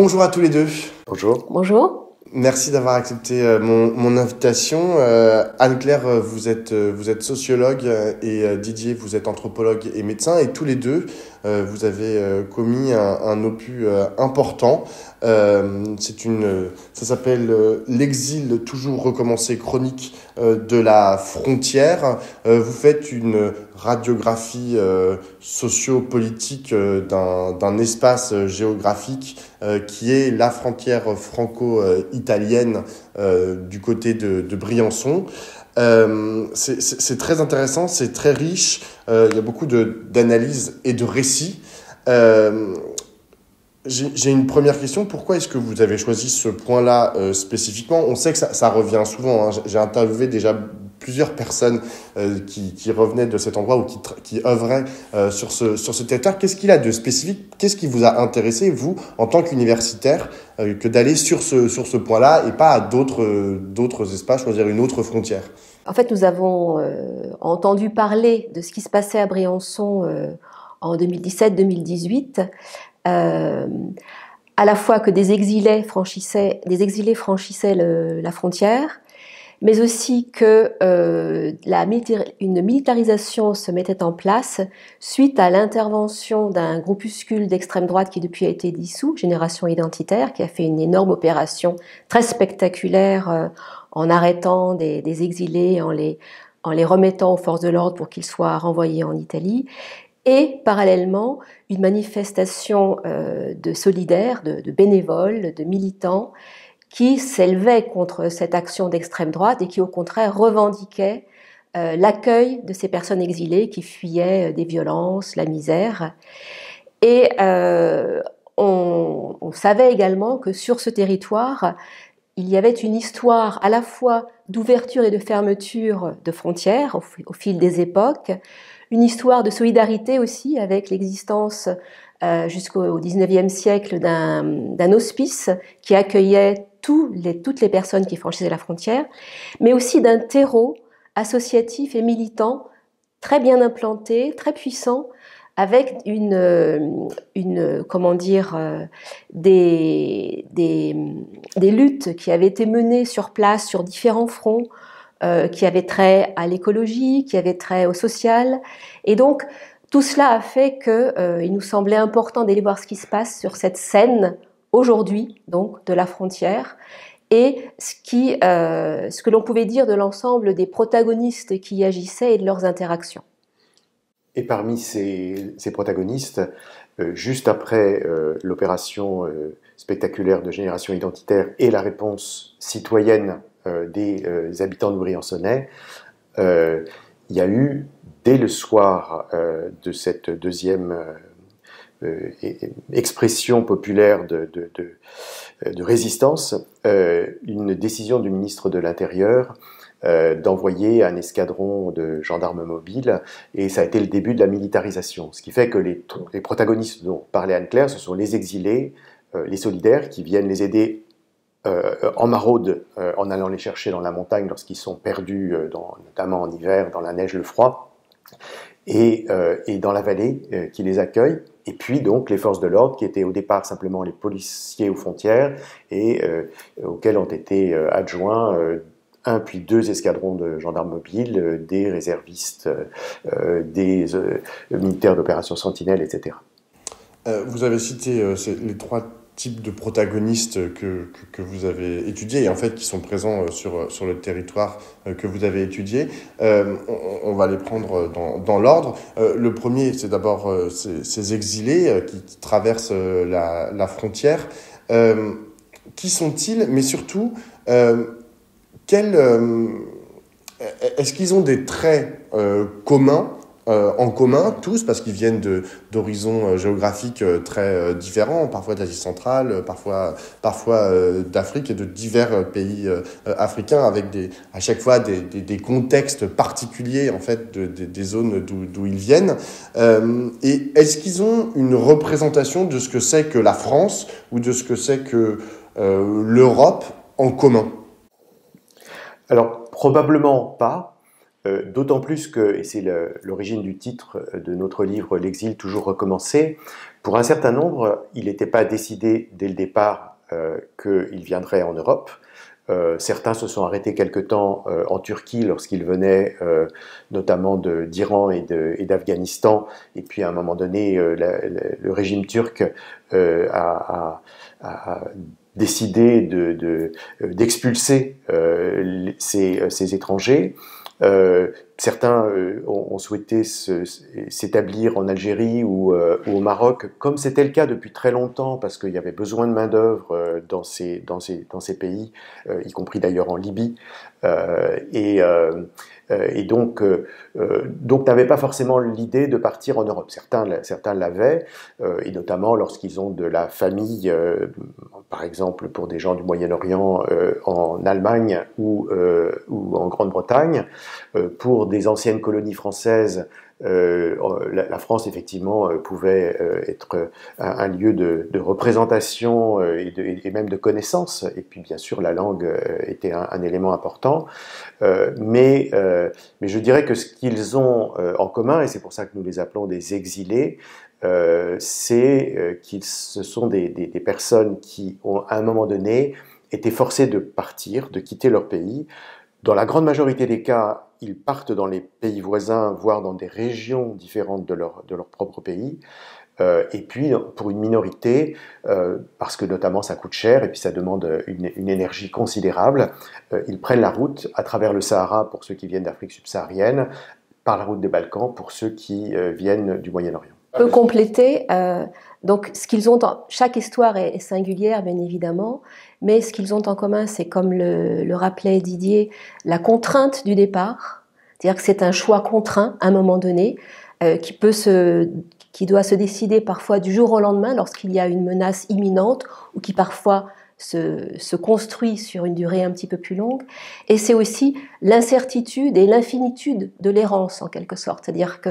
Bonjour à tous les deux. Bonjour. Bonjour. Merci d'avoir accepté euh, mon, mon invitation. Euh, Anne-Claire, euh, vous êtes, vous êtes sociologue et Didier, vous êtes anthropologue et médecin. Et tous les deux, vous avez commis un, un opus important. C'est une, ça s'appelle L'exil toujours recommencé chronique de la frontière. Vous faites une radiographie sociopolitique d'un espace géographique qui est la frontière franco-italienne italienne euh, du côté de, Briançon. Euh, c'est très intéressant, c'est très riche, euh, il y a beaucoup d'analyses et de récits. J'ai une première question. Pourquoi est-ce que vous avez choisi ce point-là spécifiquement? On sait que ça, ça revient souvent. Hein. J'ai interviewé déjà plusieurs personnes euh, qui, revenaient de cet endroit ou qui, œuvraient euh, sur, ce, sur ce territoire. Qu'est-ce qu'il a de spécifique? Qu'est-ce qui vous a intéressé, vous, en tant qu'universitaire, euh, que d'aller sur ce, sur ce point-là et pas à d'autres espaces, choisir une autre frontière? En fait, nous avons entendu parler de ce qui se passait à Briançon en 2017-2018. à la fois que des exilés franchissaient, des exilés franchissaient la frontière, mais aussi que euh, une militarisation se mettait en place suite à l'intervention d'un groupuscule d'extrême droite qui depuis a été dissous, Génération Identitaire, qui a fait une énorme opération très spectaculaire euh, en arrêtant des, exilés, en les, remettant aux forces de l'ordre pour qu'ils soient renvoyés en Italie, et parallèlement une manifestation euh, de solidaires, de bénévoles, de militants qui s'élevait contre cette action d'extrême droite et qui au contraire revendiquait euh, l'accueil de ces personnes exilées qui fuyaient euh, des violences, la misère. Et euh, on, savait également que sur ce territoire, il y avait une histoire à la fois d'ouverture et de fermeture de frontières au, au, fil des époques, une histoire de solidarité aussi avec l'existence euh, jusqu'au XIXe siècle d'un hospice qui accueillait toutes les personnes qui franchissaient la frontière, mais aussi d'un terreau associatif et militant très bien implanté, très puissant, avec une, une comment dire, euh, des, luttes qui avaient été menées sur place sur différents fronts, euh, qui avaient trait à l'écologie, qui avaient trait au social. Et donc, tout cela a fait qu'il euh, nous semblait important d'aller voir ce qui se passe sur cette scène aujourd'hui, donc, de la frontière, et euh, ce que l'on pouvait dire de l'ensemble des protagonistes qui y agissaient et de leurs interactions. Et parmi ces, protagonistes, euh, juste après euh, l'opération spectaculaire de génération identitaire et la réponse citoyenne des habitants de Briançonnais, il y a eu, dès le soir de cette deuxième expression populaire de, euh, résistance, euh, une décision du ministre de l'Intérieur d'envoyer un escadron de gendarmes mobiles, et ça a été le début de la militarisation. Ce qui fait que les, protagonistes dont parlait Anne-Claire, ce sont les exilés, les solidaires, qui viennent les aider en maraude en allant les chercher dans la montagne lorsqu'ils sont perdus, notamment en hiver, dans la neige, le froid, et, et dans la vallée qui les accueille et puis donc les forces de l'ordre qui étaient au départ simplement les policiers aux frontières et euh, auxquels ont été euh, adjoints euh, un puis deux escadrons de gendarmes mobiles, des réservistes, des militaires d'opération Sentinelle, etc. vous avez cité les trois types de protagonistes que, que, vous avez étudiés et en fait qui sont présents euh, sur, euh, sur le territoire euh, que vous avez étudié. on, va les prendre dans, dans l'ordre. le premier, c'est d'abord ces, exilés qui, traversent la, la frontière. qui sont-ils? Mais surtout, est-ce qu'ils ont des traits communs? Euh, en commun, tous, parce qu'ils viennent d'horizons euh, géographiques euh, très différents, parfois d'Asie centrale, parfois, parfois d'Afrique et de divers pays africains, avec à chaque fois des, contextes particuliers en fait de, des zones d'où ils viennent. et est-ce qu'ils ont une représentation de ce que c'est que la France ou de ce que c'est que l'Europe en commun? Alors probablement pas. D'autant plus que, et c'est l'origine du titre de notre livre L'exil toujours recommencé, pour un certain nombre, il n'était pas décidé dès le départ qu'il viendrait en Europe. Euh, certains se sont arrêtés quelque temps euh, en Turquie lorsqu'ils venaient euh, notamment d'Iran et d'Afghanistan. Et, puis à un moment donné, le régime turc a, décidé d'expulser de, ces, étrangers. Euh, certains euh, ont, souhaité s'établir en Algérie ou, euh, au Maroc, comme c'était le cas depuis très longtemps, parce qu'il y avait besoin de main-d'œuvre dans ces, dans, ces, pays, y compris d'ailleurs en Libye. et euh, donc, euh, euh, donc n'avaient pas forcément l'idée de partir en Europe. Certains, certains l'avaient, et notamment lorsqu'ils ont de la famille, par exemple pour des gens du Moyen-Orient en Allemagne ou, ou en Grande-Bretagne, pour des anciennes colonies françaises euh, la, France, effectivement, euh, pouvait euh, être un, lieu de, représentation et, même de connaissance. Et puis, bien sûr, la langue était un, élément important. mais, mais je dirais que ce qu'ils ont en commun, et c'est pour ça que nous les appelons des exilés, c'est qu'ils ce sont des, des, personnes qui ont, à un moment donné, été forcées de partir, de quitter leur pays. Dans la grande majorité des cas, ils partent dans les pays voisins, voire dans des régions différentes de leur, propre pays. Euh, et puis, pour une minorité, euh, parce que notamment ça coûte cher et puis ça demande une, une énergie considérable, euh, ils prennent la route à travers le Sahara pour ceux qui viennent d'Afrique subsaharienne, par la route des Balkans pour ceux qui viennent du Moyen-Orient. On peut compléter. donc, ce qu'ils ont, chaque histoire est, singulière, bien évidemment, mais ce qu'ils ont en commun, c'est comme le, rappelait Didier, la contrainte du départ, c'est-à-dire que c'est un choix contraint à un moment donné, euh, qui peut se, qui doit se décider parfois du jour au lendemain lorsqu'il y a une menace imminente ou qui parfois se, se, construit sur une durée un petit peu plus longue. Et c'est aussi l'incertitude et l'infinitude de l'errance en quelque sorte, c'est-à-dire que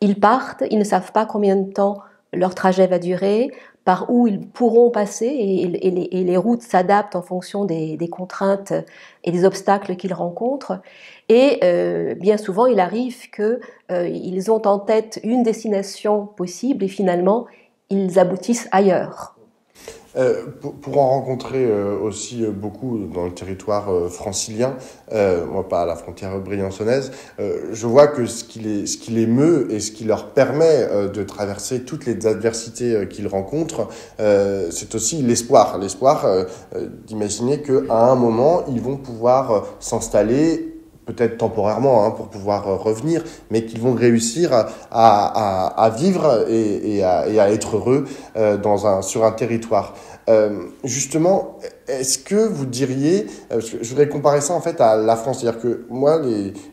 ils partent, ils ne savent pas combien de temps leur trajet va durer, par où ils pourront passer et, les, routes s'adaptent en fonction des, contraintes et des obstacles qu'ils rencontrent. Et euh, bien souvent, il arrive qu'ils euh, ont en tête une destination possible et finalement, ils aboutissent ailleurs. Euh, pour, en rencontrer euh, aussi euh, beaucoup dans le territoire francilien, moi pas à la frontière briançonnaise, je vois que ce qui, les, ce qui les meut et ce qui leur permet de traverser toutes les adversités qu'ils rencontrent, c'est aussi l'espoir. L'espoir d'imaginer qu'à un moment, ils vont pouvoir s'installer peut-être temporairement hein, pour pouvoir euh, revenir, mais qu'ils vont réussir à, vivre et, à, être heureux euh, sur un territoire. Euh, justement, est-ce que vous diriez, euh, je voudrais comparer ça en fait à la France, c'est-à-dire que moi,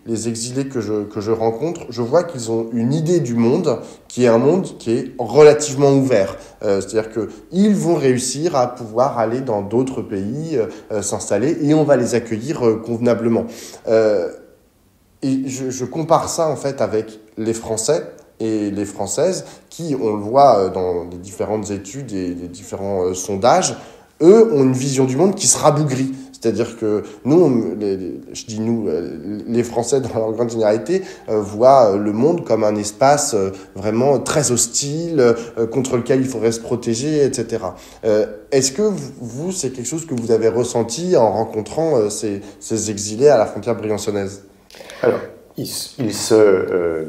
les, exilés que je, que je rencontre, je vois qu'ils ont une idée du monde qui est un monde qui est relativement ouvert. Euh, c'est-à-dire qu'ils vont réussir à pouvoir aller dans d'autres pays, s'installer et on va les accueillir convenablement. et je compare ça en fait avec les Français et les Françaises qui, on le voit dans les différentes études et les différents sondages, eux ont une vision du monde qui se rabougrit. C'est-à-dire que nous, je dis nous, euh, les Français dans leur grande généralité, euh, voient le monde comme un espace euh, vraiment très hostile, contre lequel il faudrait se protéger, etc. Est-ce que vous, c'est quelque chose que vous avez ressenti en rencontrant ces, exilés à la frontière briançonnaise? Alors, il, se...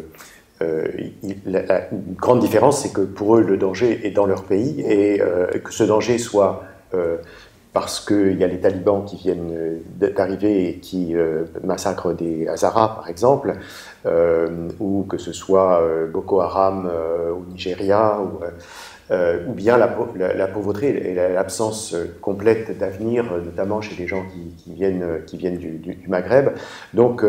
la, grande différence, c'est que pour eux, le danger est dans leur pays et que ce danger soit euh, parce qu'il y a les talibans qui viennent euh, d'arriver et qui euh, massacrent des Hazaras, par exemple, ou que ce soit Boko Haram au Nigeria, ou, bien la, pauvreté et l'absence complète d'avenir, notamment chez les gens qui, viennent, qui viennent du, du, Maghreb. Donc,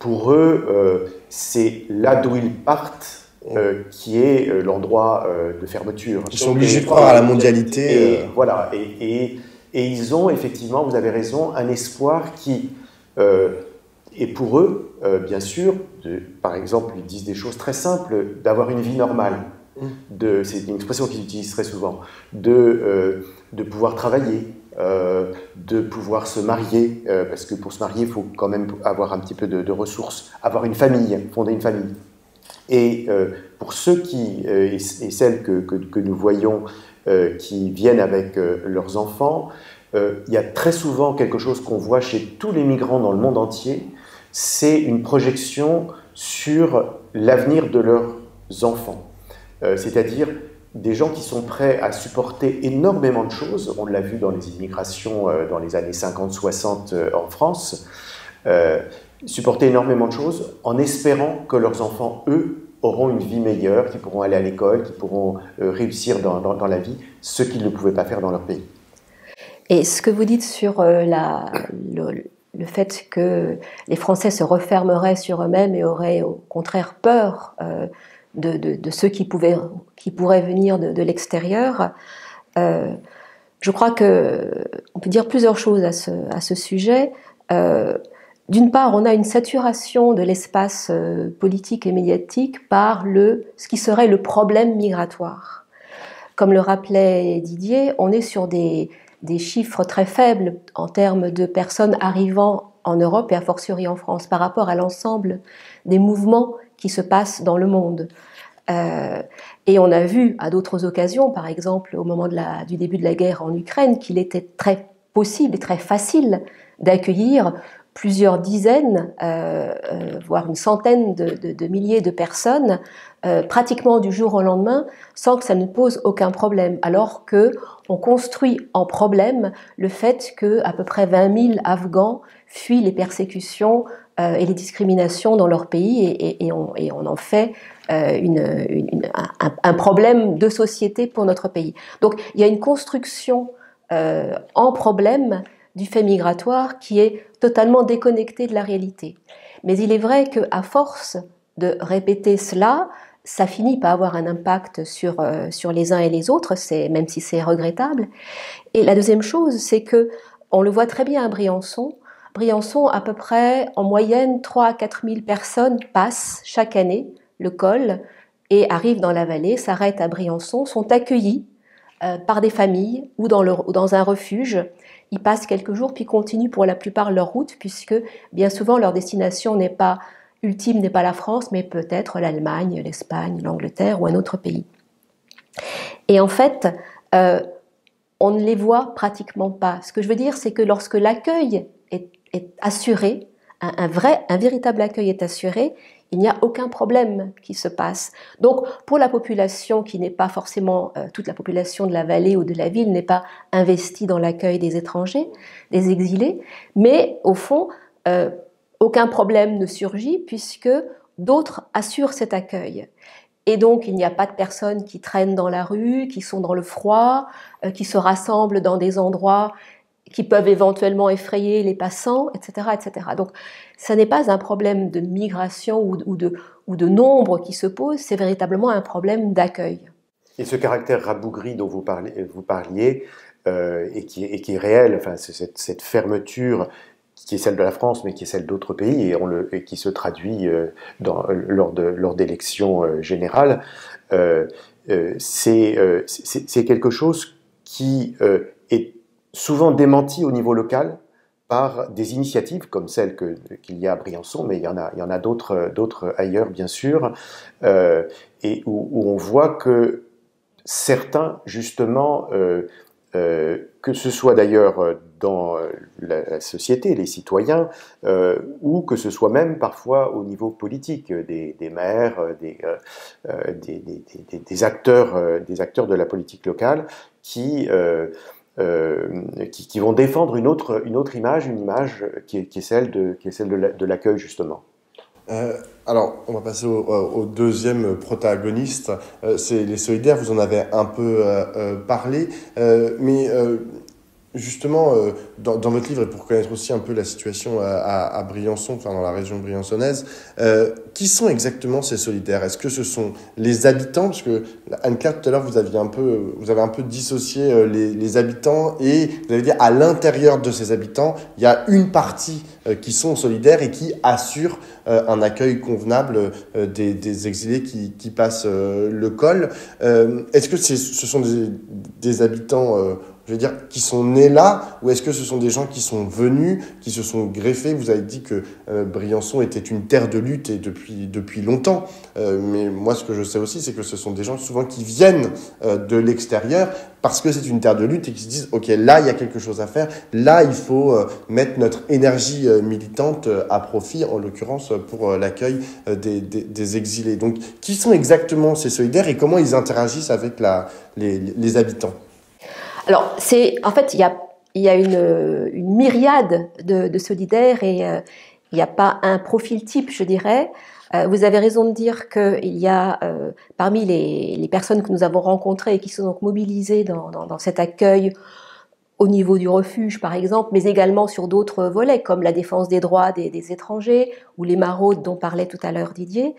pour eux, c'est là d'où ils partent euh, qui est euh, l'endroit euh, de fermeture. Ils sont obligés de croire à la mondialité. Et, voilà, et, et, et, ils ont effectivement, vous avez raison, un espoir qui est pour eux, bien sûr, de, par exemple, ils disent des choses très simples, d'avoir une vie normale. Mm. C'est une expression qu'ils utilisent très souvent, de, de pouvoir travailler, de pouvoir se marier, parce que pour se marier, il faut quand même avoir un petit peu de, ressources, avoir une famille, fonder une famille. Et pour ceux qui, et, celles que, que, nous voyons qui viennent avec leurs enfants, il y a très souvent quelque chose qu'on voit chez tous les migrants dans le monde entier, c'est une projection sur l'avenir de leurs enfants. Euh, c'est-à-dire des gens qui sont prêts à supporter énormément de choses. On l'a vu dans les immigrations euh, dans les années 50-60 euh, en France. supporter énormément de choses en espérant que leurs enfants, eux, auront une vie meilleure, qu'ils pourront aller à l'école, qu'ils pourront réussir dans, dans, la vie, ce qu'ils ne pouvaient pas faire dans leur pays. Et ce que vous dites sur la, le fait que les Français se refermeraient sur eux-mêmes et auraient au contraire peur euh, de, ceux qui, pouvaient, qui pourraient venir de, l'extérieur. Euh, je crois que on peut dire plusieurs choses à ce, à ce sujet. Euh, d'une part, on a une saturation de l'espace politique et médiatique par le, ce qui serait le problème migratoire. Comme le rappelait Didier, on est sur des, des chiffres très faibles en termes de personnes arrivant en Europe et a fortiori en France par rapport à l'ensemble des mouvements qui se passent dans le monde. Euh, et on a vu à d'autres occasions, par exemple au moment du début de la guerre en Ukraine, qu'il était très possible et très facile d'accueillir plusieurs dizaines, euh, euh, voire une centaine de, milliers de personnes, pratiquement du jour au lendemain, sans que ça ne pose aucun problème. Alors que on construit en problème le fait que à peu près 20 000 Afghans fuient les persécutions et les discriminations dans leur pays, et, on, en fait une, un, problème de société pour notre pays. Donc il y a une construction en problème du fait migratoire qui est totalement déconnecté de la réalité. Mais il est vrai qu'à force de répéter cela, ça finit par avoir un impact sur, euh, sur les uns et les autres, même si c'est regrettable. Et la deuxième chose, c'est que on le voit très bien à Briançon. Briançon, à peu près en moyenne, 3 à 4 000 personnes passent chaque année le col et arrivent dans la vallée, s'arrêtent à Briançon, sont accueillis euh, par des familles ou dans, un refuge ils passent quelques jours puis continuent pour la plupart leur route puisque bien souvent leur destination n'est pas ultime n'est pas la France mais peut-être l'Allemagne, l'Espagne, l'Angleterre ou un autre pays. Et en fait, euh, on ne les voit pratiquement pas. Ce que je veux dire, c'est que lorsque l'accueil est, assuré, un, vrai, un véritable accueil est assuré, il n'y a aucun problème qui se passe. Donc, pour la population qui n'est pas forcément, euh, toute la population de la vallée ou de la ville n'est pas investie dans l'accueil des étrangers, des exilés, mais au fond, euh, aucun problème ne surgit puisque d'autres assurent cet accueil. Et donc, il n'y a pas de personnes qui traînent dans la rue, qui sont dans le froid, euh, qui se rassemblent dans des endroits qui peuvent éventuellement effrayer les passants, etc., etc. Donc, ça n'est pas un problème de migration ou de, nombre qui se pose, c'est véritablement un problème d'accueil. Et ce caractère rabougri dont vous parliez, euh, et, qui, est réel, enfin, cette, fermeture qui est celle de la France, mais qui est celle d'autres pays, et, qui se traduit euh, lors, d'élections euh, générales, c'est quelque chose qui est souvent démenti au niveau local par des initiatives comme celle qu'il y a à Briançon, mais il y en a, d'autres, ailleurs, bien sûr, euh, et où, on voit que certains, justement, euh, euh, que ce soit d'ailleurs dans la, société, les citoyens, ou que ce soit même parfois au niveau politique, des, maires, des, acteurs, des acteurs de la politique locale, qui euh, qui, vont défendre une autre, une autre image, une image qui est, qui est celle de, l'accueil justement. Euh, alors, on va passer au, au deuxième protagoniste, euh, c'est les solidaires, vous en avez un peu parlé, mais Justement, euh, dans, dans, votre livre, et pour connaître aussi un peu la situation à, Briançon, enfin dans la région briançonnaise, euh, qui sont exactement ces solidaires Est-ce que ce sont les habitants? Parce que Anne-Claire, tout à l'heure, vous aviez un peu, vous avez un peu dissocié euh, les, habitants et vous avez dit à l'intérieur de ces habitants, il y a une partie qui sont solidaires et qui assurent un accueil convenable des, exilés qui, passent le col. Est-ce que ce sont des habitants je veux dire, qui sont nés là, ou est-ce que ce sont des gens qui sont venus, qui se sont greffés? Vous avez dit que euh, Briançon était une terre de lutte et depuis, depuis longtemps. Euh, mais moi, ce que je sais aussi, c'est que ce sont des gens souvent qui viennent euh, de l'extérieur parce que c'est une terre de lutte et qui se disent, OK, là, il y a quelque chose à faire. Là, il faut mettre notre énergie militante à profit, en l'occurrence pour l'accueil des, des, exilés. Donc, qui sont exactement ces solidaires et comment ils interagissent avec la, les habitants? Alors, c'est en fait, il y a, y a une, myriade de, solidaires et euh, il n'y a pas un profil type, je dirais. Euh, vous avez raison de dire qu'il y a euh, parmi les, personnes que nous avons rencontrées et qui sont donc mobilisées dans, cet accueil au niveau du refuge, par exemple, mais également sur d'autres volets, comme la défense des droits des, étrangers ou les maraudes dont parlait tout à l'heure Didier.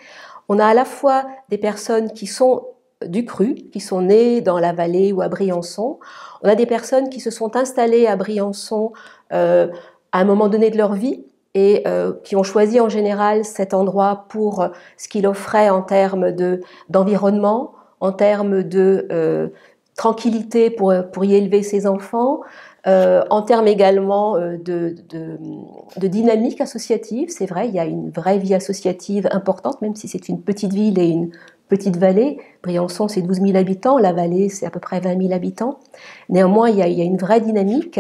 On a à la fois des personnes qui sont du cru, qui sont nées dans la vallée ou à Briançon. On a des personnes qui se sont installées à Briançon euh, à un moment donné de leur vie et euh, qui ont choisi en général cet endroit pour ce qu'il offrait en termes de d'environnement, en termes de euh, tranquillité pour, pour y élever ses enfants, euh, en termes également euh, de, de, dynamique associative. C'est vrai, il y a une vraie vie associative importante, même si c'est une petite ville et une petite vallée. Briançon, c'est 12 000 habitants, la vallée, c'est à peu près 20 000 habitants. Néanmoins, il y a, une vraie dynamique.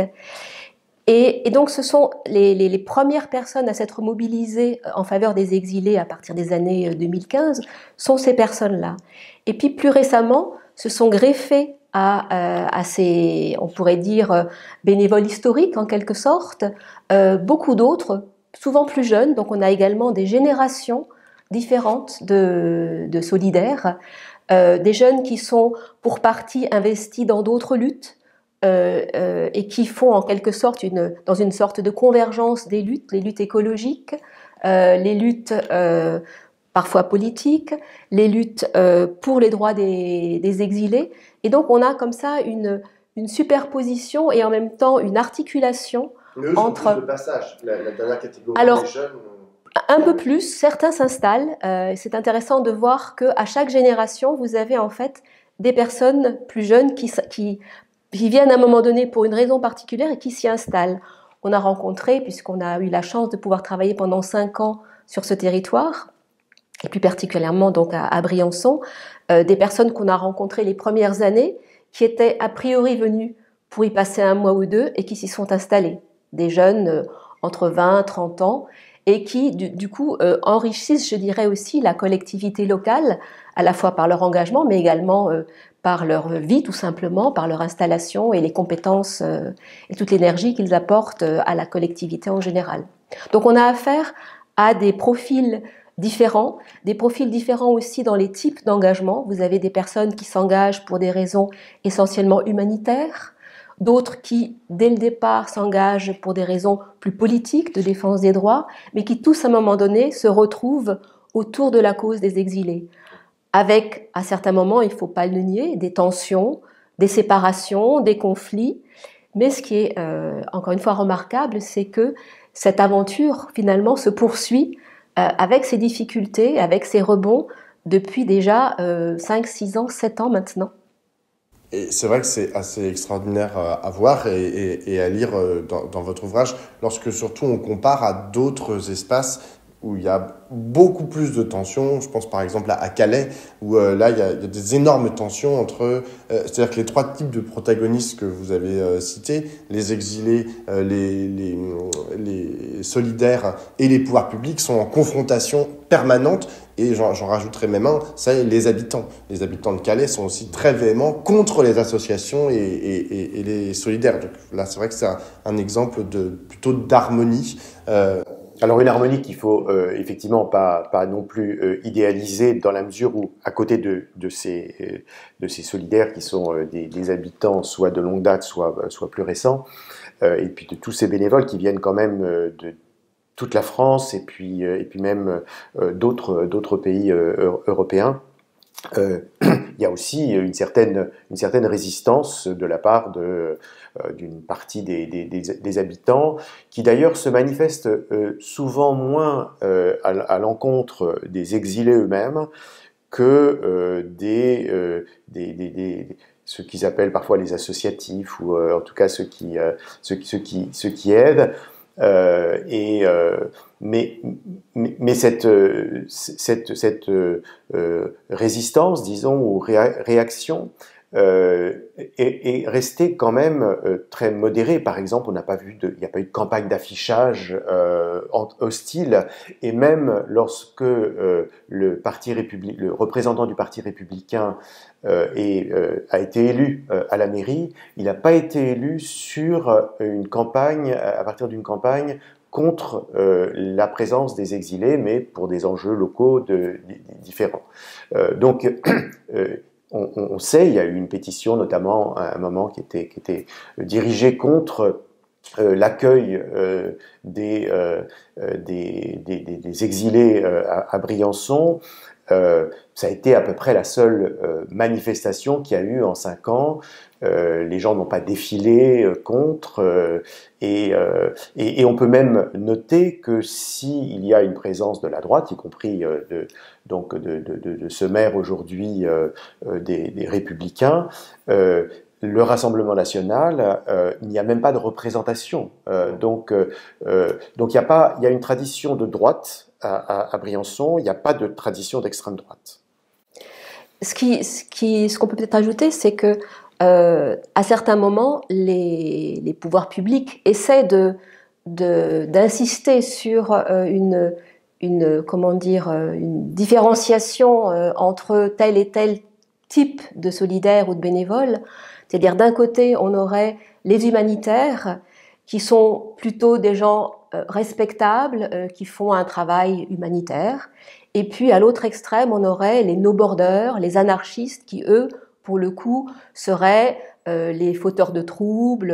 Et, donc, ce sont les, premières personnes à s'être mobilisées en faveur des exilés à partir des années 2015, euh, sont ces personnes-là. Et puis, plus récemment, se sont greffés à, euh, ces, on pourrait dire, euh, bénévoles historiques en quelque sorte, beaucoup d'autres, souvent plus jeunes. Donc, on a également des générations différentes de, de solidaires, euh, des jeunes qui sont pour partie investis dans d'autres luttes euh, euh, et qui font en quelque sorte une, dans une sorte de convergence des luttes, les luttes écologiques, les luttes parfois politiques, les luttes pour les droits des, des, exilés. Et donc on a comme ça une, une superposition et en même temps une articulation eux, entre... Le passage, la, la dernière catégorie Alors, des jeunes... Un peu plus, certains s'installent. Euh, c'est intéressant de voir que à chaque génération, vous avez en fait des personnes plus jeunes qui, qui, viennent à un moment donné pour une raison particulière et qui s'y installent. On a rencontré, puisqu'on a eu la chance de pouvoir travailler pendant cinq ans sur ce territoire, et plus particulièrement donc à, à Briançon, euh, des personnes qu'on a rencontrées les premières années, qui étaient a priori venues pour y passer un mois ou deux et qui s'y sont installées. Des jeunes euh, entre 20 30 ans et qui, du, coup, euh, enrichissent, je dirais aussi, la collectivité locale, à la fois par leur engagement, mais également euh, par leur vie, tout simplement, par leur installation et les compétences euh, et toute l'énergie qu'ils apportent à la collectivité en général. Donc, on a affaire à des profils différents, des profils différents aussi dans les types d'engagement. Vous avez des personnes qui s'engagent pour des raisons essentiellement humanitaires, d'autres qui, dès le départ, s'engagent pour des raisons plus politiques de défense des droits, mais qui tous à un moment donné se retrouvent autour de la cause des exilés, avec à certains moments, il ne faut pas le nier, des tensions, des séparations, des conflits. Mais ce qui est euh, encore une fois remarquable, c'est que cette aventure finalement se poursuit euh, avec ses difficultés, avec ses rebonds depuis déjà euh, 5, 6 ans, 7 ans maintenant. Et c'est vrai que c'est assez extraordinaire euh, à voir et, à lire euh, dans, votre ouvrage, lorsque surtout on compare à d'autres espaces où il y a beaucoup plus de tensions. Je pense par exemple à, Calais, où euh, là, il y, a, il y, a, des énormes tensions entre... Euh, C'est-à-dire que les trois types de protagonistes que vous avez euh, cités, les exilés, euh, les, les, les, solidaires et les pouvoirs publics, sont en confrontation permanente. Et j'en rajouterai même un, c'est les habitants. Les habitants de Calais sont aussi très véhéments contre les associations et, et, et les solidaires. Donc là, c'est vrai que c'est un, un, exemple de, plutôt d'harmonie. Alors une harmonie qu'il faut euh, effectivement pas, pas non plus euh, idéaliser dans la mesure où à côté de, de, ces, euh, de ces solidaires qui sont euh, des, des, habitants soit de longue date, soit, soit plus récents, et puis de tous ces bénévoles qui viennent quand même de toute la France et puis, et puis même d'autres, d'autres pays européens, euh, il y a aussi une certaine, résistance de la part euh, d'une partie des, habitants, qui d'ailleurs se manifeste euh, souvent moins à, l'encontre des exilés eux-mêmes que des, des, qu'ils appellent parfois les associatifs, ou en tout cas ceux qui aident. Et, mais, mais, cette, cette, cette résistance, disons, ou réaction, euh, est, resté quand même euh, très modéré. Par exemple, on n'a pas vu de, il n'y a pas eu de campagne d'affichage euh, hostile, et même lorsque euh, le parti le représentant du parti républicain est, a été élu à la mairie, il n'a pas été élu sur une campagne à partir d'une campagne contre la présence des exilés, mais pour des enjeux locaux différents. donc on, sait, il y a eu une pétition notamment à un moment qui était, dirigée contre euh, l'accueil euh, des, euh, exilés à, Briançon. Ça a été à peu près la seule manifestation qu'il y a eu en cinq ans. les gens n'ont pas défilé contre, et, on peut même noter que s'il y a une présence de la droite, y compris de, donc de, ce maire aujourd'hui euh, euh, des, Républicains, euh, le Rassemblement national, il n'y a même pas de représentation. donc, donc y il y a une tradition de droite à, Briançon, il n'y a pas de tradition d'extrême droite. Ce ce qui, qu'on peut peut-être ajouter, c'est que à certains moments, les, pouvoirs publics essaient d'insister sur une une dire euh, une différenciation euh, entre tel et tel type de solidaire ou de bénévole. C'est-à-dire d'un côté, on aurait les humanitaires qui sont plutôt des gens euh, respectables qui font un travail humanitaire. Et puis à l'autre extrême, on aurait les no-borders, les anarchistes qui, eux, pour le coup, seraient les fauteurs de troubles,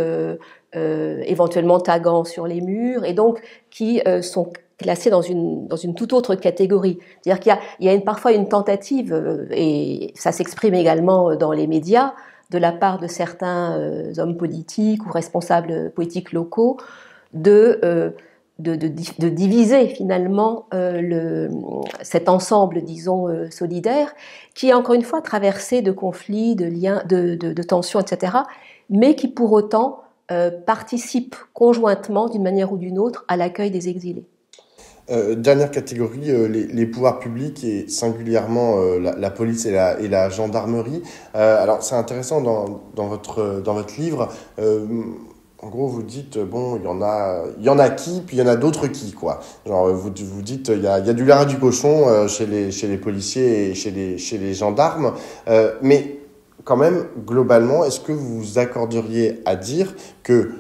éventuellement tagant sur les murs, et donc qui sont classé dans une, dans une toute autre catégorie. C'est-à-dire qu'il y a, il y a parfois une tentative, euh, et ça s'exprime également dans les médias, de la part de certains euh, hommes politiques ou responsables politiques locaux, de, euh, de, de, de, diviser finalement le, cet ensemble, disons, solidaire, qui est encore une fois traversé de conflits, de liens, de, de tensions, etc., mais qui pour autant participe conjointement, d'une manière ou d'une autre, à l'accueil des exilés. Euh, dernière catégorie, euh, les, pouvoirs publics et singulièrement euh, la, la, police et la, et la gendarmerie. alors c'est intéressant dans, dans, votre, dans votre livre. En gros, vous dites bon, il y en a, y en a qui, puis il y en a d'autres qui, quoi. Genre, vous vous dites il y a, y a du lard du cochon chez les chez les policiers et chez les chez les gendarmes, mais quand même globalement, est-ce que vous vous accorderiez à dire que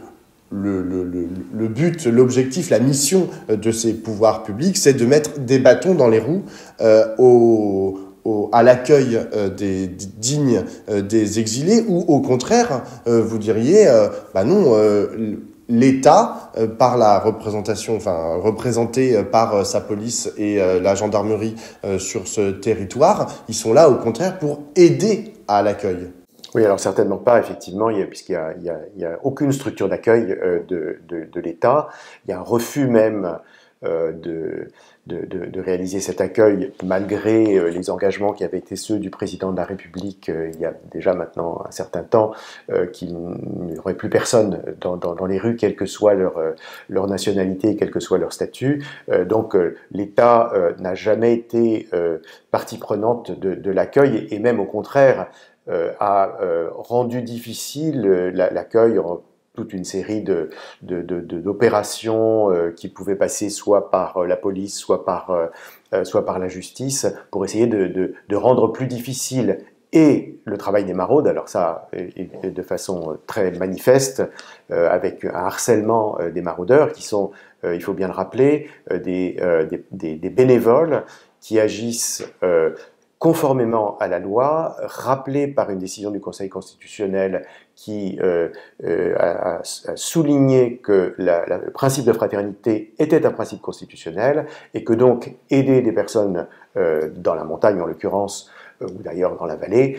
le, le, le, but, l'objectif, la mission euh, de ces pouvoirs publics, c'est de mettre des bâtons dans les roues euh, au, à l'accueil euh, des, dignes euh, des exilés, ou au contraire, vous diriez, bah non, l'État, par la représentation, enfin représenté par sa police et la gendarmerie sur ce territoire, ils sont là au contraire pour aider à l'accueil. Oui, alors certainement pas, effectivement, puisqu'il n'y a, a, aucune structure d'accueil euh, de, de, l'État. Il y a un refus même euh, de, réaliser cet accueil malgré euh, les engagements qui avaient été ceux du président de la République il y a déjà maintenant un certain temps, qu'il n'y aurait plus personne dans, les rues, quelle que soit leur, leur nationalité, quel que soit leur statut. donc l'État n'a jamais été partie prenante de, l'accueil et même au contraire euh, a euh, rendu difficile euh, l'accueil toute une série de, d'opérations qui pouvaient passer soit par la police, soit par, soit par la justice, pour essayer de, rendre plus difficile et le travail des maraudes, alors ça de façon très manifeste, avec un harcèlement des maraudeurs qui sont, il faut bien le rappeler, des bénévoles qui agissent conformément à la loi, rappelé par une décision du Conseil constitutionnel qui euh, euh, a, souligné que le principe de fraternité était un principe constitutionnel et que donc aider des personnes euh, dans la montagne en l'occurrence ou d'ailleurs dans la vallée,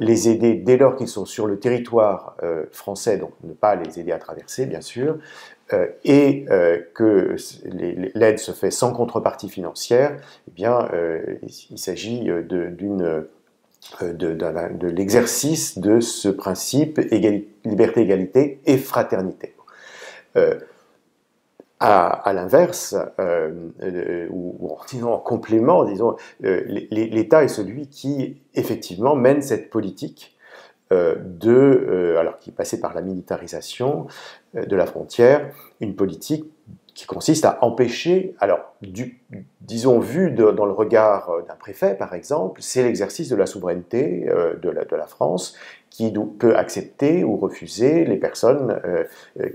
les aider dès lors qu'ils sont sur le territoire français, donc ne pas les aider à traverser bien sûr, euh, et euh, que l'aide se fait sans contrepartie financière, eh bien, euh, il s'agit d'une de, l'exercice de ce principe liberté, égalité et fraternité. à, l'inverse, ou, en complément, disons, l'État est celui qui effectivement mène cette politique euh, de, euh, alors qui passait par la militarisation euh, de la frontière, une politique qui consiste à empêcher, alors disons vu dans le regard d'un préfet par exemple, c'est l'exercice de la souveraineté de, la, de, la, France qui peut accepter ou refuser les personnes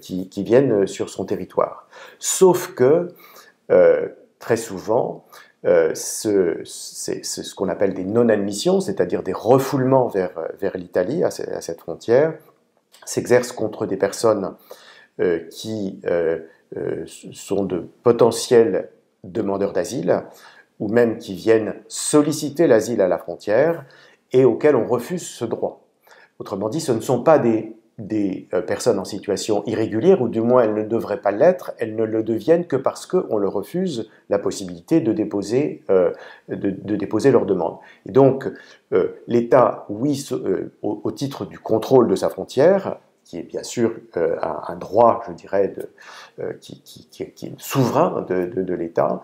qui, qui, viennent sur son territoire. Sauf que très souvent, euh, c'est ce, qu'on appelle des non-admissions, c'est-à-dire des refoulements vers, vers l'Italie, à, cette frontière, s'exercent contre des personnes euh, qui euh, sont de potentiels demandeurs d'asile, ou même qui viennent solliciter l'asile à la frontière, et auxquels on refuse ce droit. Autrement dit, ce ne sont pas des des euh, personnes en situation irrégulière, ou du moins elles ne devraient pas l'être, elles ne le deviennent que parce qu'on leur refuse la possibilité de déposer, euh, de, déposer leur demande. Et donc, euh, l'État, oui, au, titre du contrôle de sa frontière, qui est bien sûr un, droit, je dirais, de, qui, est souverain de, l'État,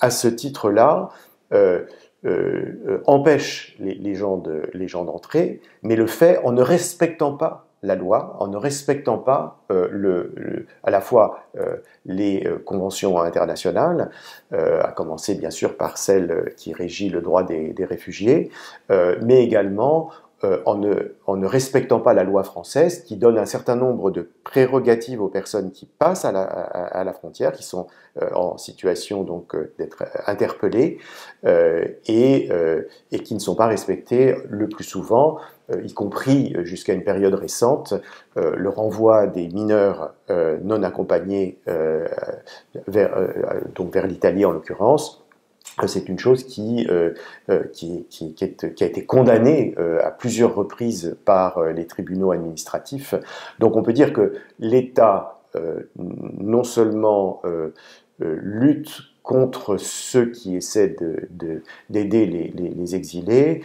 à ce titre-là, empêche les, les gens d'entrer, mais le fait en ne respectant pas la loi en ne respectant pas euh, le, à la fois euh, les euh, conventions internationales, à commencer bien sûr par celle qui régit le droit des réfugiés, mais également euh, en, ne, respectant pas la loi française qui donne un certain nombre de prérogatives aux personnes qui passent à la, frontière, qui sont euh, en situation donc euh, d'être interpellées et, qui ne sont pas respectées le plus souvent, y compris jusqu'à une période récente, le renvoi des mineurs non accompagnés vers, donc vers l'Italie en l'occurrence c'est une chose qui, euh, euh, a été condamnée euh, à plusieurs reprises par les tribunaux administratifs. Donc on peut dire que l'État non seulement lutte contre ceux qui essaient d'aider de, les, les, exilés,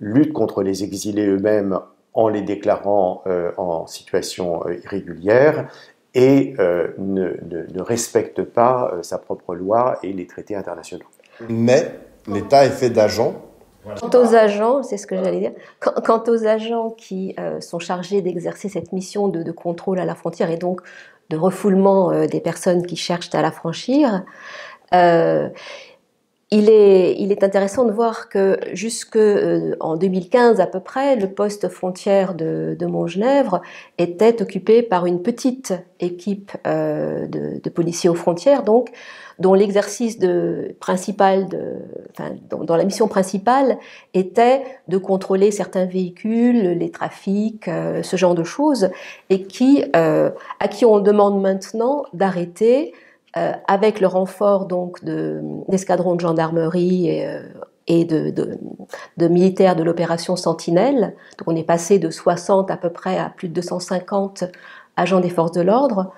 lutte contre les exilés eux-mêmes en les déclarant en situation irrégulière et euh, ne, ne, respecte pas euh, sa propre loi et les traités internationaux. Mais l'État est fait d'agents. Quant aux agents, c'est ce que j'allais dire, quant, aux agents qui euh, sont chargés d'exercer cette mission de, de, contrôle à la frontière et donc de refoulement des personnes qui cherchent à la franchir, il est, il est, intéressant de voir que jusque euh, en 2015 à peu près, le poste frontière de, de Montgenèvre était occupé par une petite équipe euh, de, policiers aux frontières, donc dont l'exercice principal, de, dont, la mission principale était de contrôler certains véhicules, les trafics, euh, ce genre de choses, et qui, euh, à qui on demande maintenant d'arrêter euh, avec le renfort donc d'escadrons de, gendarmerie et, euh, et de, de, de, militaires de l'opération Sentinelle. Donc on est passé de 60 à peu près à plus de 250 agents des forces de l'ordre.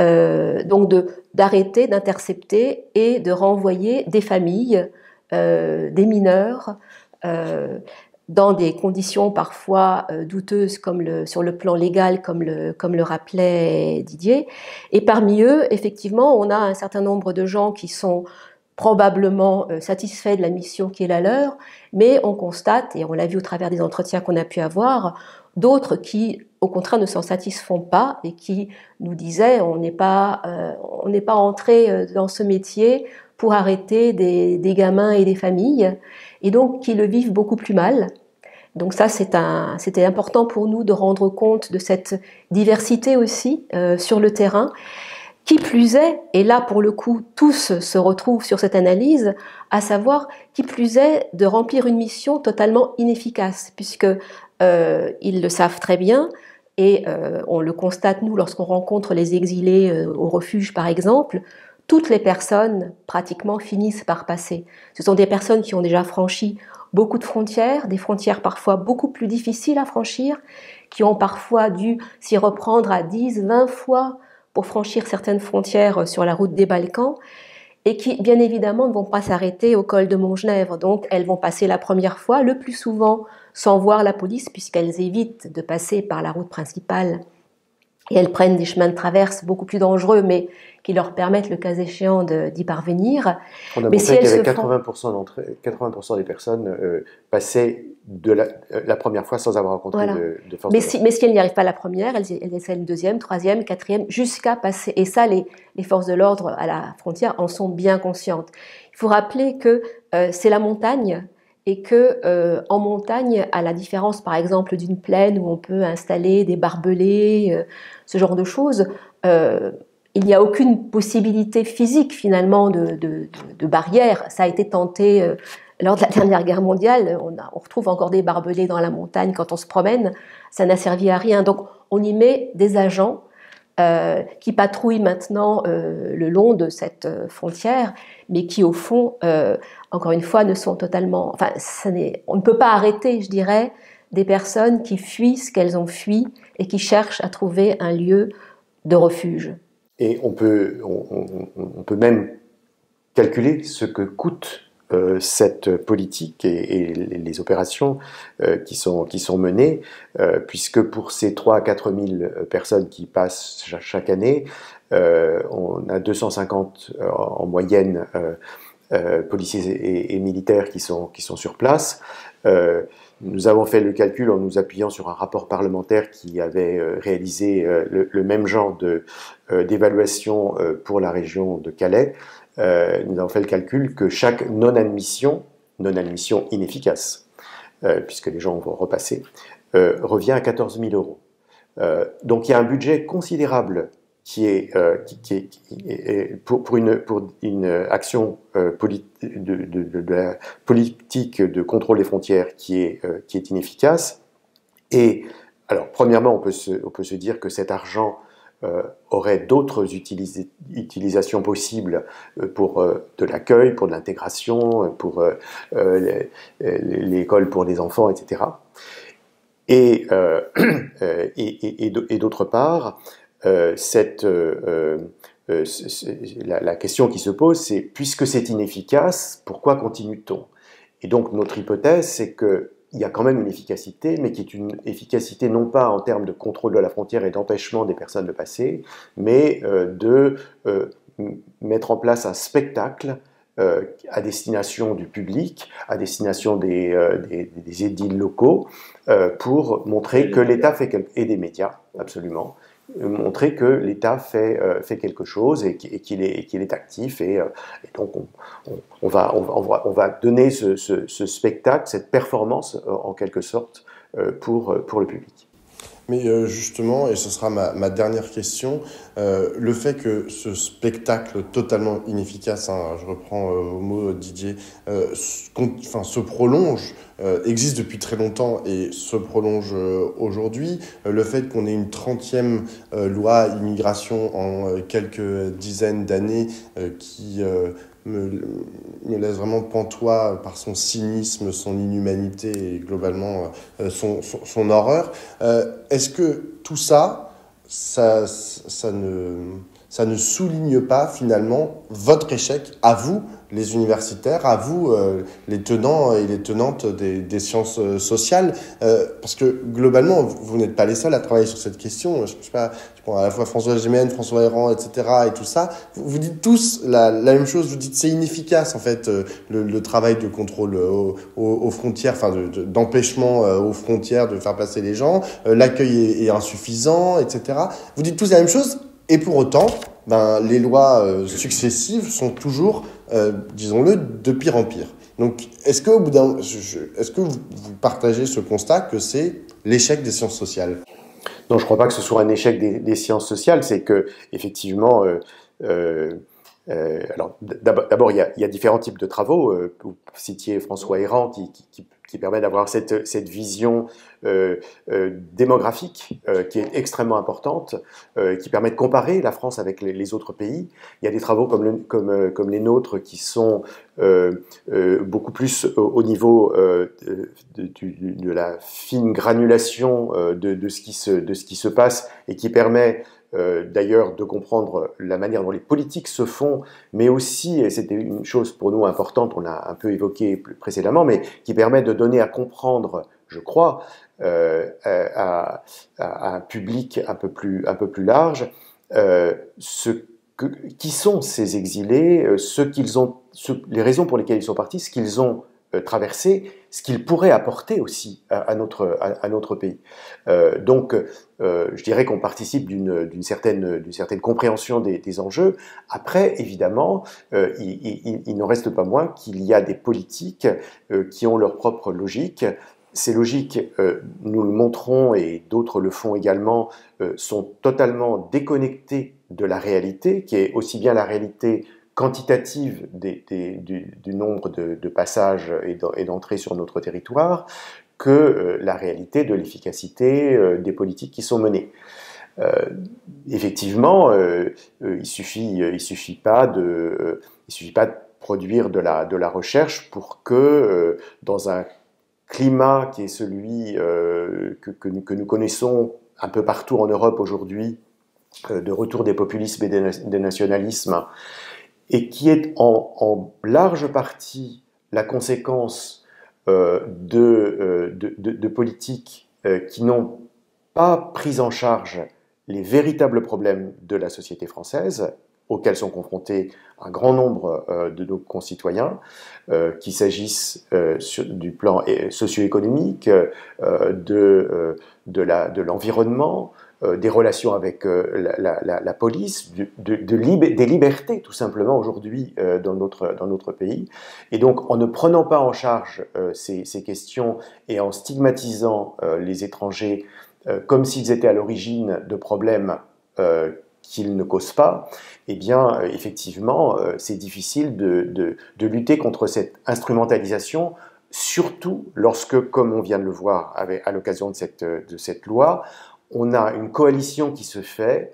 Euh, donc d'arrêter, d'intercepter et de renvoyer des familles, euh, des mineurs, euh, dans des conditions parfois euh, douteuses comme le, sur le plan légal, comme le, comme le rappelait Didier. Et parmi eux, effectivement, on a un certain nombre de gens qui sont probablement euh, satisfaits de la mission qui est la leur, mais on constate, et on l'a vu au travers des entretiens qu'on a pu avoir, d'autres qui, au contraire, ne s'en satisfont pas et qui nous disaient on n'est pas, euh, on n'est pas entré dans ce métier pour arrêter des, des gamins et des familles et donc qui le vivent beaucoup plus mal. Donc ça, c'était important pour nous de rendre compte de cette diversité aussi euh, sur le terrain. Qui plus est, et là pour le coup tous se retrouvent sur cette analyse, à savoir qui plus est de remplir une mission totalement inefficace, puisque euh, ils le savent très bien, et euh, on le constate nous lorsqu'on rencontre les exilés euh, au refuge par exemple, toutes les personnes pratiquement finissent par passer. Ce sont des personnes qui ont déjà franchi beaucoup de frontières, des frontières parfois beaucoup plus difficiles à franchir, qui ont parfois dû s'y reprendre à 10, 20 fois pour franchir certaines frontières sur la route des Balkans, et qui, bien évidemment, ne vont pas s'arrêter au col de Montgenèvre. Donc, elles vont passer la première fois, le plus souvent sans voir la police, puisqu'elles évitent de passer par la route principale et elles prennent des chemins de traverse beaucoup plus dangereux, mais qui leur permettent, le cas échéant, d'y parvenir. On a mais y avait 80%, 80 des personnes euh, passaient de la, euh, la, première fois sans avoir rencontré de, de force mais si, mais si elles n'y arrivent pas la première, elles, elles essaient une deuxième, troisième, quatrième, jusqu'à passer. Et ça, les, les forces de l'ordre à la frontière en sont bien conscientes. Il faut rappeler que euh, c'est la montagne et que euh, en montagne, à la différence par exemple d'une plaine où on peut installer des barbelés, ce genre de choses, il n'y a aucune possibilité physique finalement de, barrière. Ça a été tenté euh, lors de la dernière guerre mondiale. On, retrouve encore des barbelés dans la montagne quand on se promène. Ça n'a servi à rien. Donc on y met des agents euh, qui patrouillent maintenant euh, le long de cette frontière, mais qui au fond, encore une fois, ne sont totalement. Enfin, on ne peut pas arrêter, je dirais, des personnes qui fuient ce qu'elles ont fui et qui cherchent à trouver un lieu de refuge. Et on peut, on, peut même calculer ce que coûte euh, cette politique et, les opérations euh, qui, sont, qui sont menées, euh, puisque pour ces 3 à 4 000 personnes qui passent chaque année, on a 250 en moyenne policiers et, militaires qui sont, qui sont sur place. Nous avons fait le calcul en nous appuyant sur un rapport parlementaire qui avait réalisé le, même genre d'évaluation pour la région de Calais. Euh, nous avons fait le calcul que chaque non-admission, non-admission inefficace, euh, puisque les gens vont repasser, euh, revient à 14 000 euros. donc il y a un budget considérable qui est, est pour, une, une, action de, de, la politique de contrôle des frontières qui est, inefficace. Et alors, premièrement, on peut se, dire que cet argent euh, aurait d'autres utilisations possibles euh, pour euh, de l'accueil, pour de l'intégration, pour l'école pour les enfants, etc. Et, et, et d'autre part, cette, la, la, question qui se pose, c'est puisque c'est inefficace, pourquoi continue-t-on? Et donc notre hypothèse, c'est que il y a quand même une efficacité, mais qui est une efficacité non pas en termes de contrôle de la frontière et d'empêchement des personnes de passer, mais euh, de euh, mettre en place un spectacle euh, à destination du public, à destination des, des, des édiles locaux, pour montrer que l'État fait quelque... et des médias, absolument, montrer que l'État fait, euh, fait quelque chose et qu'il est, qu'il est, actif. Et, euh, donc, on, on, va, on, va, on, va, donner ce, ce, ce, spectacle, cette performance, euh, en quelque sorte, pour, pour le public. Mais justement, et ce sera ma, ma dernière question, le fait que ce spectacle totalement inefficace, hein, je reprends vos mots Didier, se prolonge euh, existe depuis très longtemps et se prolonge euh, aujourd'hui. Euh, le fait qu'on ait une 30e loi immigration en quelques dizaines d'années qui me, laisse vraiment pantois par son cynisme, son inhumanité et globalement son, son, son horreur. Est-ce que tout ça, ça, ça, ne, ça ne souligne pas finalement votre échec à vous les universitaires, à vous, euh, les tenants et les tenantes des, des sciences euh, sociales, euh, parce que globalement, vous, n'êtes pas les seuls à travailler sur cette question. Je, sais pas, je prends à la fois François Gémen, François Héran, etc., et tout ça. Vous, vous dites tous la, la, même chose. Vous dites c'est inefficace en fait le, le, travail de contrôle aux, aux, frontières, enfin d'empêchement aux frontières de faire passer les gens. L'accueil est, est insuffisant, etc. Vous dites tous la même chose, et pour autant, ben, les lois successives sont toujours euh, disons-le, de pire en pire. Donc, est-ce que, au bout d'un, est-ce que vous, partagez ce constat que c'est l'échec des sciences sociales? Non, je ne crois pas que ce soit un échec des, sciences sociales. C'est que, effectivement, euh, euh, alors d'abord, il y, a, différents types de travaux. vous citiez François qui, qui permet d'avoir cette, cette, vision euh, euh, démographique euh, qui est extrêmement importante, euh, qui permet de comparer la France avec les, autres pays. Il y a des travaux comme, le, comme, euh, comme les nôtres qui sont euh, beaucoup plus au, niveau de, de, de, la fine granulation de, ce qui se, de ce qui se passe et qui permet d'ailleurs de comprendre la manière dont les politiques se font, mais aussi, et c'était une chose pour nous importante, on l'a un peu évoqué précédemment, mais qui permet de donner à comprendre, je crois, à, un public un peu plus, un peu plus large, ce qui sont ces exilés, ce qu'ils ont, les raisons pour lesquelles ils sont partis, ce qu'ils ont euh, traverser ce qu'il pourrait apporter aussi à, notre, à, notre pays. Euh, donc, euh, je dirais qu'on participe d'une certaine, certaine compréhension des, enjeux. Après, évidemment, euh, il, il, n'en reste pas moins qu'il y a des politiques qui ont leur propre logique. Ces logiques, nous le montrons et d'autres le font également, sont totalement déconnectées de la réalité, qui est aussi bien la réalité quantitative du, nombre de, passages et d'entrées sur notre territoire que euh, la réalité de l'efficacité euh, des politiques qui sont menées. Euh, effectivement, il suffit, il suffit pas de, il suffit pas de produire de la, de la recherche pour que dans un climat qui est celui que, nous, que, nous, connaissons un peu partout en Europe aujourd'hui, de retour des populismes et des nationalismes, et qui est en, large partie la conséquence euh, euh, de, politiques euh, qui n'ont pas pris en charge les véritables problèmes de la société française, auxquels sont confrontés un grand nombre de nos concitoyens, qu'il s'agisse du plan socio-économique, de, l'environnement, des relations avec euh, la, police, de, des libertés tout simplement aujourd'hui euh, dans, notre, dans notre pays. Et donc en ne prenant pas en charge ces, questions et en stigmatisant les étrangers comme s'ils étaient à l'origine de problèmes qu'ils ne causent pas, eh bien, effectivement, c'est difficile de, de, lutter contre cette instrumentalisation, surtout lorsque, comme on vient de le voir à l'occasion de cette, de cette loi, on a une coalition qui se fait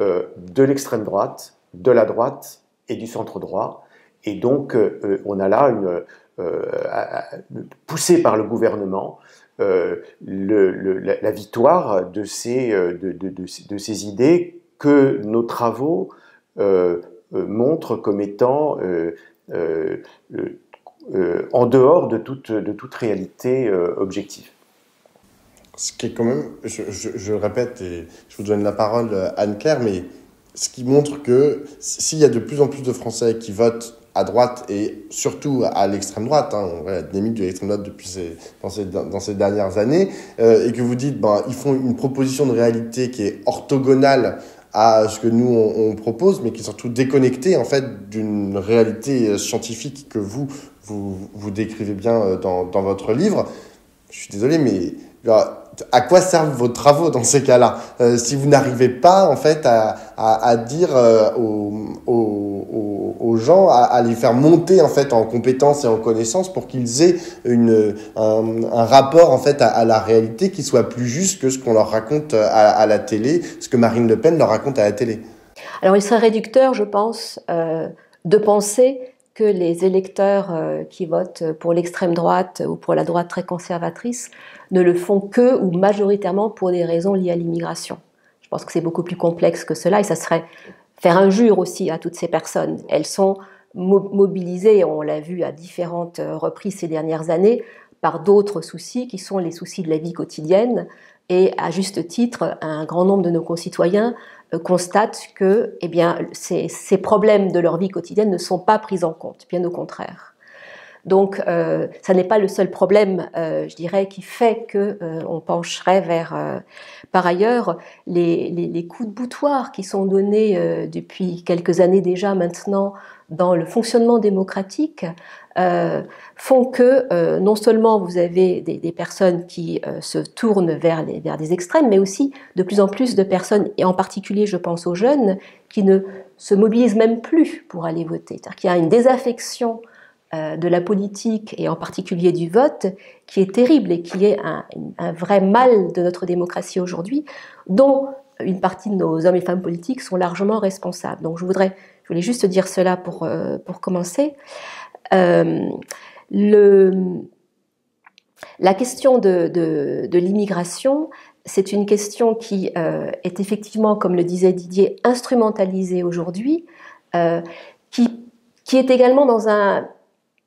euh, de l'extrême droite, de la droite et du centre droit. Et donc, euh, on a là, une, euh, poussé par le gouvernement, la, victoire de ces, idées que nos travaux montrent comme étant en dehors de toute réalité objective. Ce qui est quand même, je, je, répète et je vous donne la parole, euh, Anne-Claire, mais ce qui montre que s'il y a de plus en plus de Français qui votent à droite et surtout à l'extrême droite, hein, on voit dynamique de l'extrême droite depuis ces, dans, ces, dans ces dernières années, euh, et que vous dites, ben, ils font une proposition de réalité qui est orthogonale à ce que nous on, propose, mais qui est surtout déconnectée en fait d'une réalité euh, scientifique que vous vous, vous décrivez bien dans, dans votre livre. Je suis désolé, mais à quoi servent vos travaux dans ces cas-là? Euh, Si vous n'arrivez pas en fait à, à, dire euh, aux, aux, gens, à, les faire monter en fait en compétences et en connaissances pour qu'ils aient une, un, rapport en fait à, la réalité qui soit plus juste que ce qu'on leur raconte à, la télé, ce que Marine Le Pen leur raconte à la télé. Alors il serait réducteur, je pense, euh, de penser que les électeurs qui votent pour l'extrême droite ou pour la droite très conservatrice ne le font que ou majoritairement pour des raisons liées à l'immigration. Je pense que c'est beaucoup plus complexe que cela et ça serait faire injure aussi à toutes ces personnes. Elles sont mobilisées, on l'a vu à différentes euh, reprises ces dernières années, par d'autres soucis qui sont les soucis de la vie quotidienne. Et à juste titre, un grand nombre de nos concitoyens euh, constatent que eh bien, ces, ces, problèmes de leur vie quotidienne ne sont pas pris en compte, bien au contraire. Donc, euh, ça n'est pas le seul problème, euh, je dirais, qui fait que euh, on pencherait vers. Euh, par ailleurs, les, les, les, coups de boutoir qui sont donnés euh, depuis quelques années déjà maintenant dans le fonctionnement démocratique font que non seulement vous avez des, des personnes qui se tournent vers, les, vers des extrêmes, mais aussi de plus en plus de personnes, et en particulier, je pense aux jeunes, qui ne se mobilisent même plus pour aller voter. C'est-à-dire qu'il y a une désaffection euh, de la politique et en particulier du vote qui est terrible et qui est un, vrai mal de notre démocratie aujourd'hui, dont une partie de nos hommes et femmes politiques sont largement responsables. Donc je voudrais, je voulais juste dire cela pour, euh, pour commencer. Euh, le, la question de, de, de l'immigration, c'est une question qui est effectivement, comme le disait Didier, instrumentalisée aujourd'hui, qui, qui est également dans un euh,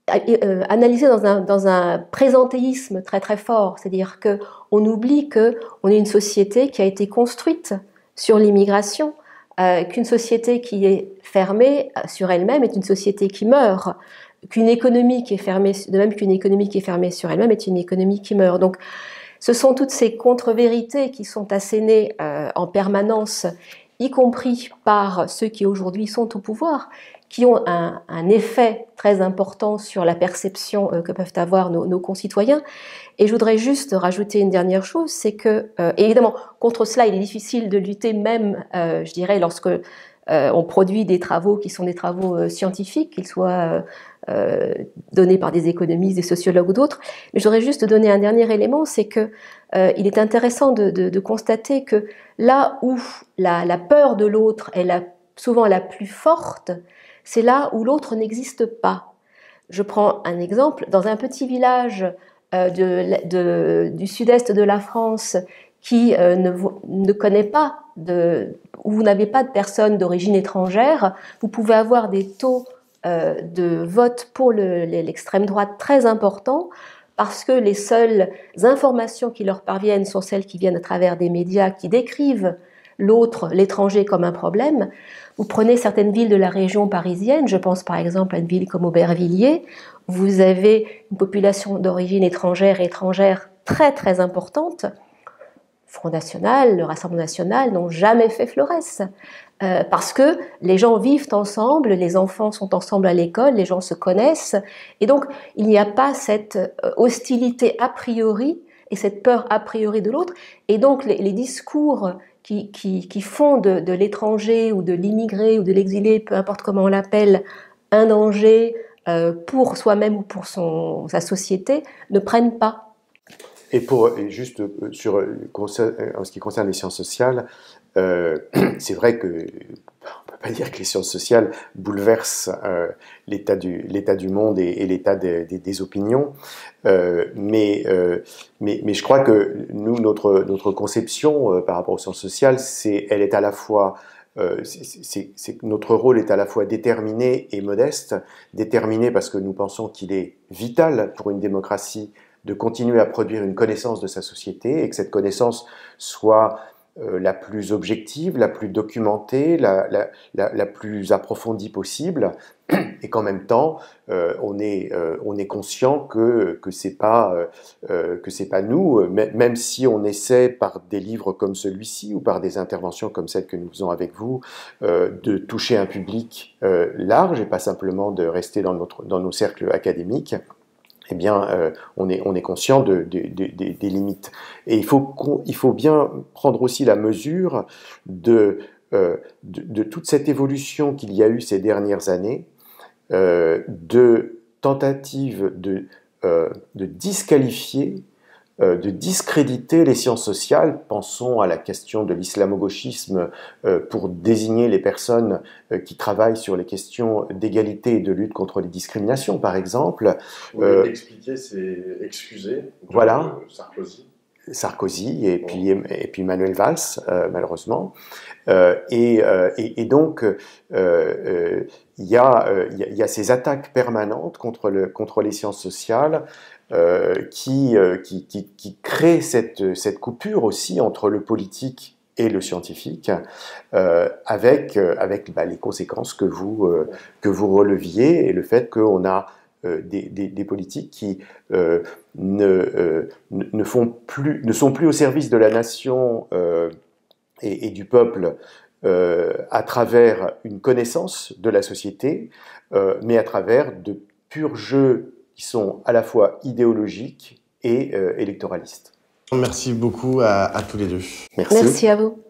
analysé dans un, présentéisme très très fort, c'est-à-dire que on oublie que on est une société qui a été construite sur l'immigration, euh, qu'une société qui est fermée sur elle-même est une société qui meurt, qu'une économie qui est fermée, de même qu'une économie qui est fermée sur elle-même est une économie qui meurt. Donc, ce sont toutes ces contre-vérités qui sont assénées euh, en permanence, y compris par ceux qui aujourd'hui sont au pouvoir, qui ont un, effet très important sur la perception euh, que peuvent avoir nos, concitoyens. Et je voudrais juste rajouter une dernière chose, c'est que, euh, évidemment, contre cela, il est difficile de lutter même, euh, je dirais, lorsque on produit des travaux qui sont des travaux scientifiques, qu'ils soient donnés par des économistes, des sociologues ou d'autres. Mais je voudrais juste donner un dernier élément, c'est que il est intéressant de, constater que là où la, peur de l'autre est souvent la plus forte, c'est là où l'autre n'existe pas. Je prends un exemple, dans un petit village euh, du sud-est de la France qui euh, ne, connaît pas de, où vous n'avez pas de personnes d'origine étrangère, vous pouvez avoir des taux euh, de vote pour l'extrême droite très importants parce que les seules informations qui leur parviennent sont celles qui viennent à travers des médias qui décrivent l'autre, l'étranger, comme un problème. Vous prenez certaines villes de la région parisienne, je pense par exemple à une ville comme Aubervilliers, vous avez une population d'origine étrangère étrangère très très importante. Front National, le Rassemblement National n'ont jamais fait Florès. Euh, parce que les gens vivent ensemble, les enfants sont ensemble à l'école, les gens se connaissent, et donc il n'y a pas cette euh, hostilité a priori et cette peur a priori de l'autre, et donc les discours qui, font de, l'étranger ou de l'immigré ou de l'exilé, peu importe comment on l'appelle, un danger euh, pour soi-même ou pour sa société, ne prennent pas. Et pour juste euh, sur euh, en ce qui concerne les sciences sociales, c'est vrai que pas dire que les sciences sociales bouleversent euh, l'état du, du monde et, l'état des, opinions, euh, mais, euh, mais, mais, je crois que nous, notre, notre conception par rapport aux sciences sociales, c'est, elle est à la fois c'est, c'est, notre rôle est à la fois déterminé et modeste. Déterminé parce que nous pensons qu'il est vital pour une démocratie de continuer à produire une connaissance de sa société et que cette connaissance soit euh, la plus objective, la plus documentée, la, la, plus approfondie possible, et qu'en même temps, euh, on, est, euh, on est conscient que que c'est pas que c'est pas nous, même si on essaie par des livres comme celui-ci ou par des interventions comme celle que nous faisons avec vous, de toucher un public large et pas simplement de rester dans notre dans nos cercles académiques eh bien, euh, on, est, on est conscient de, des limites. Et il faut, il faut bien prendre aussi la mesure de, euh, de, toute cette évolution qu'il y a eu ces dernières années, euh, de tentatives de, de disqualifier de discréditer les sciences sociales. Pensons à la question de l'islamo-gauchisme euh, pour désigner les personnes euh, qui travaillent sur les questions d'égalité et de lutte contre les discriminations, par exemple. Vous expliquer, c'est excuser. Voilà. Sarkozy. Sarkozy et puis et puis Manuel Valls malheureusement et, et, donc il y a y a ces attaques permanentes contre le contre les sciences sociales euh, qui, euh, qui, qui, qui, crée cette, cette coupure aussi entre le politique et le scientifique, euh, avec, avec bah, les conséquences que vous, que vous releviez et le fait qu'on a des, des, des, politiques qui ne, ne, font plus, ne sont plus au service de la nation et, et, du peuple à travers une connaissance de la société, mais à travers de purs jeux qui sont à la fois idéologiques et euh, électoralistes. Merci beaucoup à, tous les deux. Merci à vous.